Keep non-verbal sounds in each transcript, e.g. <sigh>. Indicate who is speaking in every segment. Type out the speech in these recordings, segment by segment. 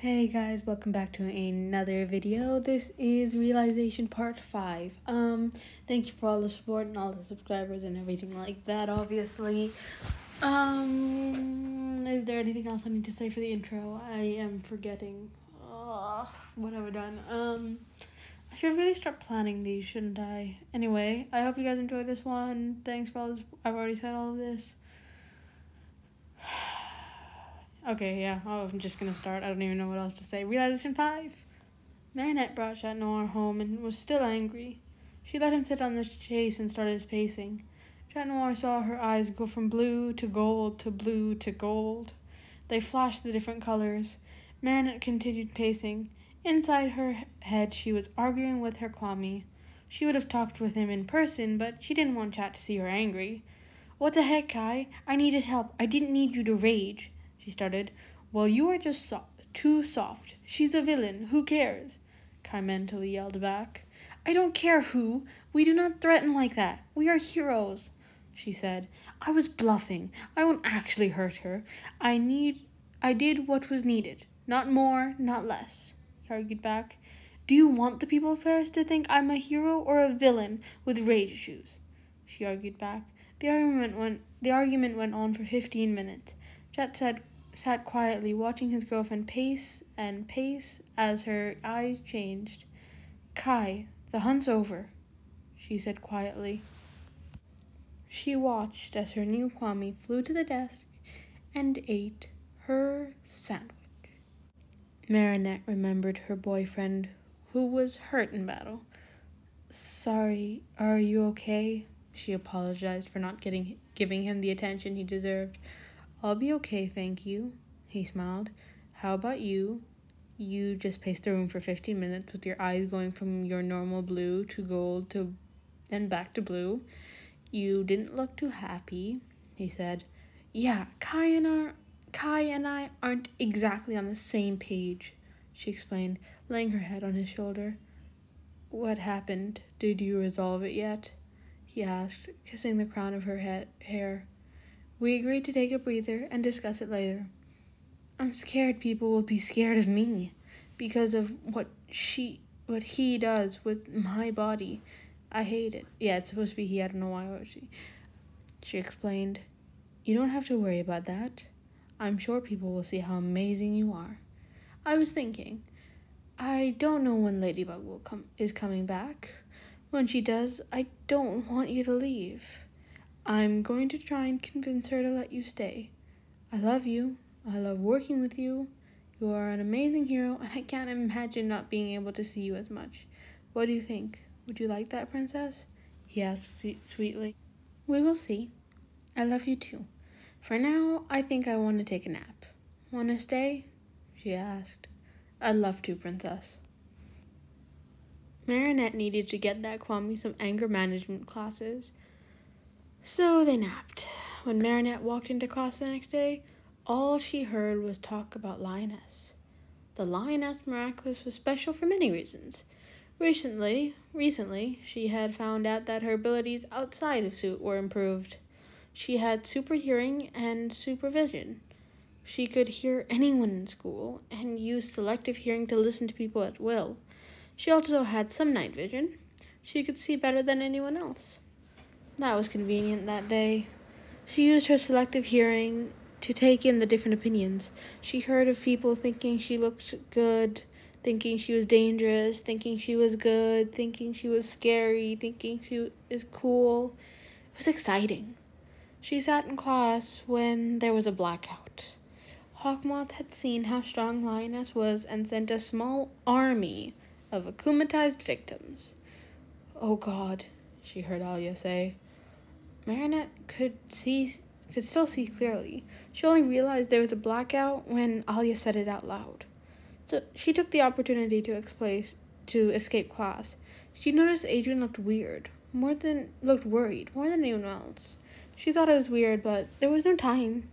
Speaker 1: Hey guys, welcome back to another video. This is realization part 5. Um thank you for all the support and all the subscribers and everything like that obviously. Um is there anything else I need to say for the intro? I am forgetting. Ugh, what have I done? Um I should really start planning these, shouldn't I? Anyway, I hope you guys enjoyed this one. Thanks for all this. I've already said all of this. Okay, yeah, oh, I'm just gonna start. I don't even know what else to say. Realization 5. Marinette brought Chat Noir home and was still angry. She let him sit on the chase and started his pacing. Chat Noir saw her eyes go from blue to gold to blue to gold. They flashed the different colors. Marinette continued pacing. Inside her head, she was arguing with her Kwami. She would have talked with him in person, but she didn't want Chat to see her angry. What the heck, Kai? I needed help. I didn't need you to rage she started. Well, you are just so- too soft. She's a villain. Who cares? Kai yelled back. I don't care who. We do not threaten like that. We are heroes, she said. I was bluffing. I won't actually hurt her. I need I did what was needed. Not more, not less, he argued back. Do you want the people of Paris to think I'm a hero or a villain with rage issues? She argued back. The argument went the argument went on for fifteen minutes. Jet said sat quietly watching his girlfriend pace and pace as her eyes changed. Kai, the hunt's over, she said quietly. She watched as her new Kwami flew to the desk and ate her sandwich. Marinette remembered her boyfriend, who was hurt in battle. Sorry, are you okay? She apologized for not getting giving him the attention he deserved. I'll be okay, thank you, he smiled. How about you? You just paced the room for 15 minutes with your eyes going from your normal blue to gold to then back to blue. You didn't look too happy, he said. Yeah, Kai and, our, Kai and I aren't exactly on the same page, she explained, laying her head on his shoulder. What happened? Did you resolve it yet? he asked, kissing the crown of her head, hair. We agreed to take a breather and discuss it later. I'm scared people will be scared of me because of what she what he does with my body. I hate it. Yeah, it's supposed to be he. I don't know why she. She explained, "You don't have to worry about that. I'm sure people will see how amazing you are." I was thinking, I don't know when Ladybug will come is coming back. When she does, I don't want you to leave. I'm going to try and convince her to let you stay. I love you. I love working with you. You are an amazing hero, and I can't imagine not being able to see you as much. What do you think? Would you like that, princess? He asked sweetly. We will see. I love you too. For now, I think I want to take a nap. Want to stay? She asked. I'd love to, princess. Marinette needed to get that Kwami some anger management classes. So they napped. When Marinette walked into class the next day, all she heard was talk about Lioness. The Lioness Miraculous was special for many reasons. Recently, recently, she had found out that her abilities outside of suit were improved. She had super hearing and supervision. She could hear anyone in school and used selective hearing to listen to people at will. She also had some night vision. She could see better than anyone else. That was convenient that day. She used her selective hearing to take in the different opinions. She heard of people thinking she looked good, thinking she was dangerous, thinking she was good, thinking she was scary, thinking she is cool. It was exciting. She sat in class when there was a blackout. Hawkmoth had seen how strong Lioness was and sent a small army of akumatized victims. Oh God, she heard Alya say. Marinette could see could still see clearly. She only realized there was a blackout when Alya said it out loud. So she took the opportunity to explain to escape class. She noticed Adrien looked weird, more than looked worried, more than anyone else. She thought it was weird, but there was no time.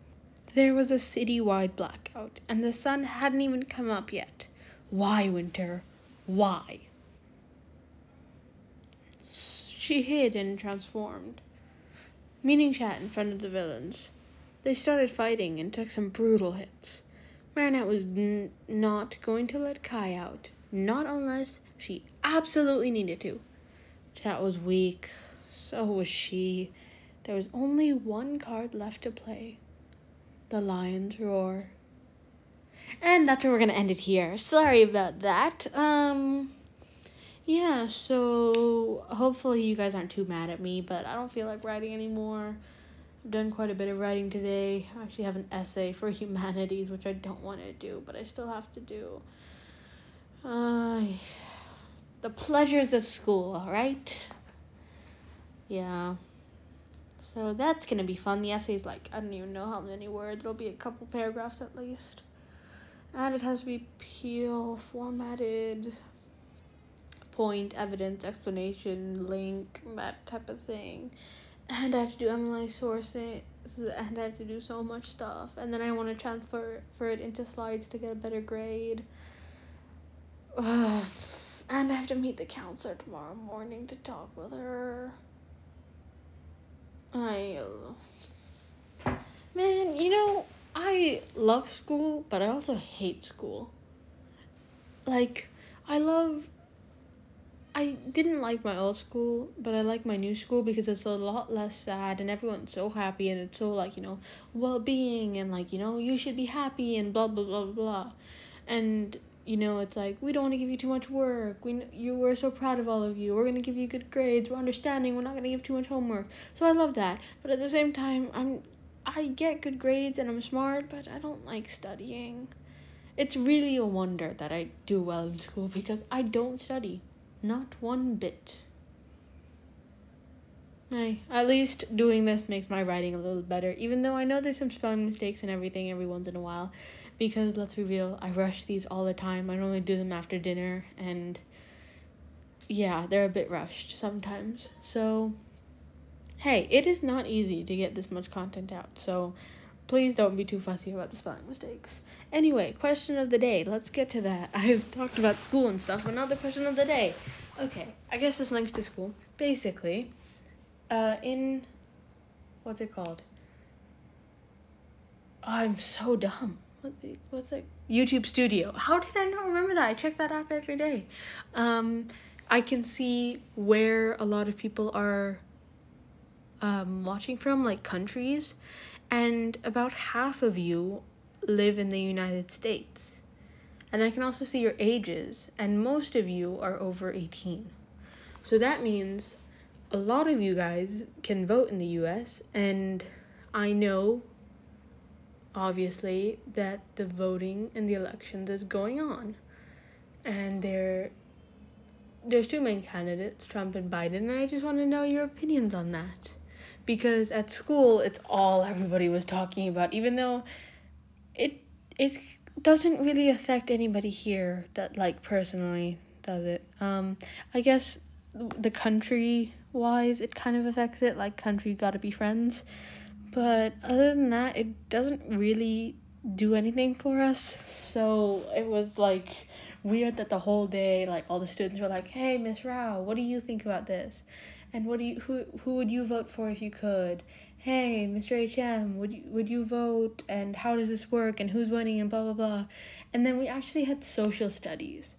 Speaker 1: There was a city-wide blackout, and the sun hadn't even come up yet. Why, Winter? Why? She hid and transformed meeting chat in front of the villains. They started fighting and took some brutal hits. Marinette was not going to let Kai out, not unless she absolutely needed to. Chat was weak, so was she. There was only one card left to play the Lion's Roar. And that's where we're gonna end it here. Sorry about that. Um yeah, so hopefully you guys aren't too mad at me, but I don't feel like writing anymore. I've done quite a bit of writing today. I actually have an essay for <laughs> humanities, which I don't want to do, but I still have to do. Uh, the pleasures of school, right? Yeah. So that's gonna be fun. The essay's like, I don't even know how many words. It'll be a couple paragraphs at least. And it has to be Peel formatted, point, evidence, explanation, link, that type of thing. And I have to do MLA sourcing, and I have to do so much stuff. And then I want to transfer for it into slides to get a better grade. <sighs> and I have to meet the counselor tomorrow morning to talk with her. I uh, man, you know, I love school, but I also hate school. Like, I love I didn't like my old school, but I like my new school because it's a lot less sad and everyone's so happy and it's so like, you know, well being and like, you know, you should be happy and blah blah blah blah. And you know, it's like we don't want to give you too much work. We you we're so proud of all of you. We're gonna give you good grades. We're understanding. We're not gonna give too much homework. So I love that. But at the same time, I'm I get good grades and I'm smart, but I don't like studying. It's really a wonder that I do well in school because I don't study, not one bit. Hey, at least doing this makes my writing a little better, even though I know there's some spelling mistakes and everything every once in a while because let's be real, I rush these all the time. I normally do them after dinner, and yeah, they're a bit rushed sometimes. So, hey, it is not easy to get this much content out. So, please don't be too fussy about the spelling mistakes. Anyway, question of the day. Let's get to that. <laughs> I've talked about school and stuff, but not the question of the day. Okay, I guess this links to school. Basically, uh, in what's it called? I'm so dumb what what's it YouTube Studio. How did I not remember that? I check that app every day. Um, I can see where a lot of people are um, watching from, like countries, and about half of you live in the United States. And I can also see your ages, and most of you are over 18. So that means a lot of you guys can vote in the US, and I know obviously that the voting and the elections is going on and there there's two main candidates trump and biden and i just want to know your opinions on that because at school it's all everybody was talking about even though it it doesn't really affect anybody here that like personally does it um i guess the country wise it kind of affects it like country gotta be friends but other than that, it doesn't really do anything for us. So it was like weird that the whole day, like all the students were like, "Hey, Miss Rao, what do you think about this? And what do you who who would you vote for if you could? Hey, Mr. HM, would you would you vote? And how does this work? And who's winning? And blah blah blah." And then we actually had social studies.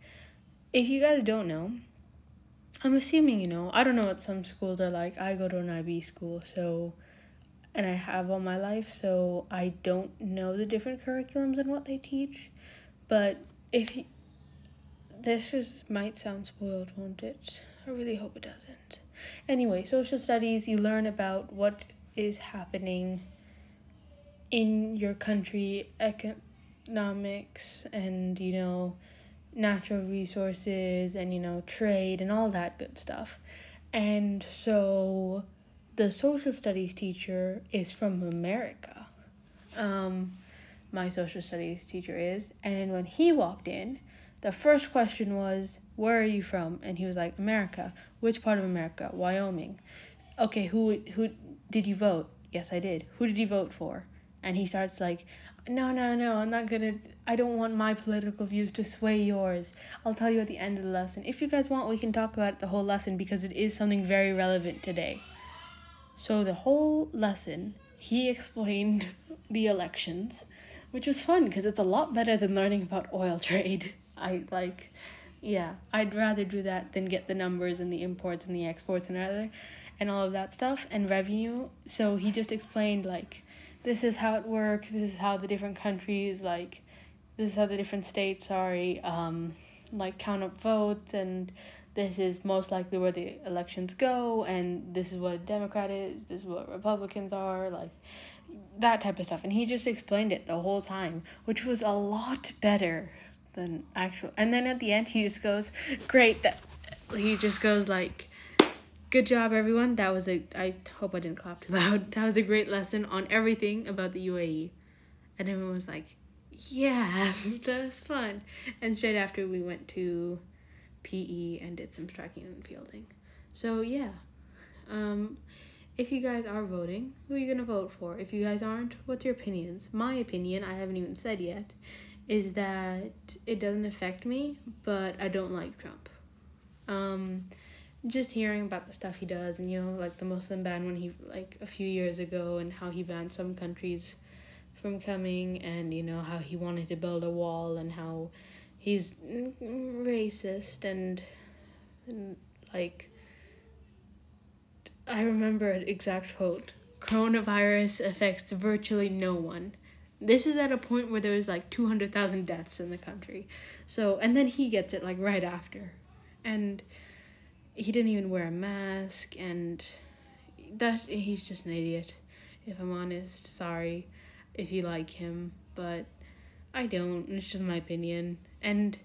Speaker 1: If you guys don't know, I'm assuming you know. I don't know what some schools are like. I go to an IB school, so and I have all my life, so I don't know the different curriculums and what they teach. But if you, this is might sound spoiled, won't it? I really hope it doesn't. Anyway, social studies, you learn about what is happening in your country, economics, and you know, natural resources, and you know, trade, and all that good stuff. And so the social studies teacher is from America. Um, my social studies teacher is. And when he walked in, the first question was, Where are you from? And he was like, America. Which part of America? Wyoming. Okay, who who did you vote? Yes, I did. Who did you vote for? And he starts like, No, no, no, I'm not gonna I don't want my political views to sway yours. I'll tell you at the end of the lesson. If you guys want, we can talk about the whole lesson because it is something very relevant today. So the whole lesson, he explained <laughs> the elections, which was fun because it's a lot better than learning about oil trade. <laughs> I like, yeah, I'd rather do that than get the numbers and the imports and the exports and other, and all of that stuff and revenue. So he just explained like, this is how it works. This is how the different countries like, this is how the different states sorry um like count up votes and this is most likely where the elections go and this is what a democrat is this is what republicans are like that type of stuff and he just explained it the whole time which was a lot better than actual and then at the end he just goes great that he just goes like good job everyone. That was a i hope i didn't clap too loud. <laughs> That was a great lesson on everything about the uae and everyone was like yeah <laughs> that was fun. And straight after we went to pe and did some striking and fielding. So yeah. Um if you guys are voting, who are you going to vote for? If you guys aren't, what's your opinions? My opinion, I haven't even said yet, is that it doesn't affect me, but I don't like Trump. Um, just hearing about the stuff he does, and you know, like the Muslim ban when he, like a few years ago, and how he banned some countries from coming, and you know, how he wanted to build a wall, and how he's racist and, and like I remember an exact quote coronavirus affects virtually no one. This is at a point where there's like 200,000 deaths in the country. So, and then he gets it like right after. And he didn't even wear a mask and that he's just an idiot if I'm honest. Sorry if you like him, but I don't. It's just my opinion. And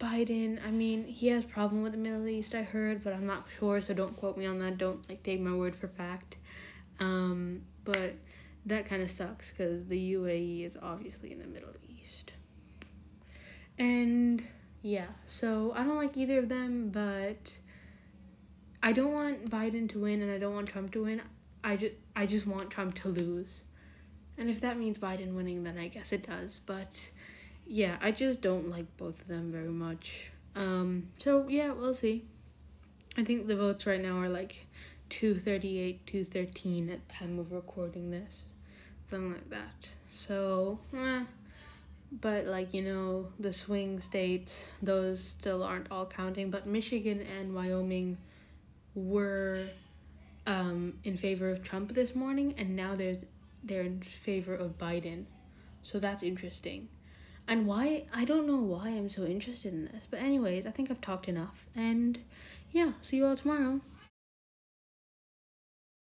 Speaker 1: Biden, I mean, he has problem with the Middle East, I heard, but I'm not sure, so don't quote me on that. Don't like take my word for fact. Um, but that kind of sucks because the UAE is obviously in the Middle East. And yeah, so I don't like either of them, but I don't want Biden to win and I don't want Trump to win. I just I just want Trump to lose. And if that means Biden winning, then I guess it does, but yeah, I just don't like both of them very much. Um, so yeah, we'll see. I think the votes right now are like 238, 213 at time of recording this. Something like that. So, eh. But like, you know, the swing states, those still aren't all counting, but Michigan and Wyoming were um, in favor of Trump this morning and now they're, they're in favor of Biden. So that's interesting. And why, I don't know why I'm so interested in this. But, anyways, I think I've talked enough. And yeah, see you all tomorrow.